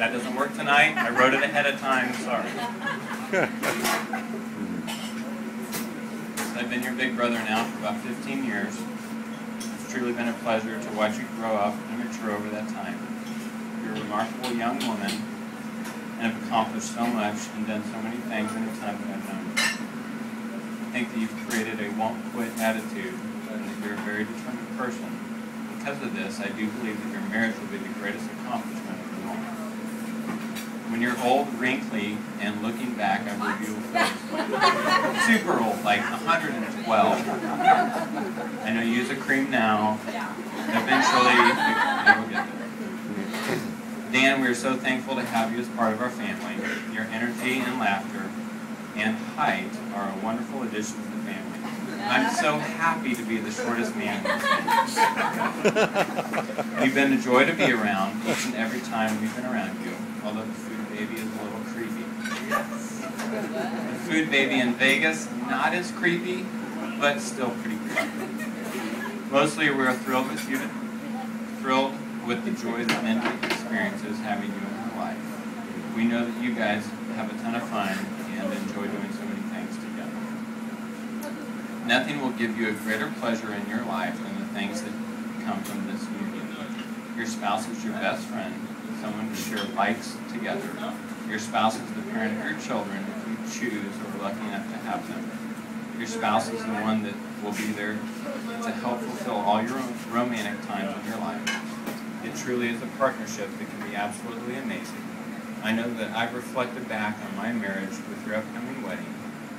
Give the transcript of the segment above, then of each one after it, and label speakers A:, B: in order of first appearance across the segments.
A: That doesn't work tonight. I wrote it ahead of time. Sorry. I've been your big brother now for about 15 years. It's truly been a pleasure to watch you grow up and mature over that time. You're a remarkable young woman and have accomplished so much and done so many things in the time that I've known you. I think that you've created a won't quit attitude and that you're a very determined person. Because of this, I do believe that your marriage will be the greatest accomplishment of them all. When you're old, wrinkly, and looking back your beautiful super old, like 112. I know you use a cream now. Eventually, you will get there. Dan, we are so thankful to have you as part of our family. Your energy and laughter and height are a wonderful addition to the family. I'm so happy to be the shortest man in the family. You've been a joy to be around each and every time we've been around you, although the food baby is a little creepy. The food baby in Vegas, not as creepy, but still pretty creepy. Mostly we're thrilled with you, thrilled with the joys and intimate experiences having you in our life. We know that you guys have a ton of fun and enjoy doing so many things together. Nothing will give you a greater pleasure in your life than the things that come from this union. Your spouse is your best friend, someone to share lives together. Your spouse is the parent of your children if you choose or are lucky enough to have them. Your spouse is the one that will be there to help fulfill all your romantic times in your life. It truly is a partnership that can be absolutely amazing. I know that I've reflected back on my marriage with your upcoming wedding.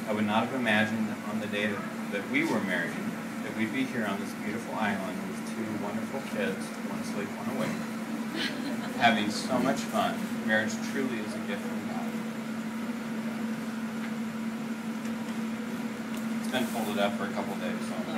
A: I would not have imagined on the day that, that we were married that we'd be here on this beautiful island with two wonderful kids, one asleep, one awake, having so much fun. Marriage truly is a gift from God. It's been folded up for a couple days, so.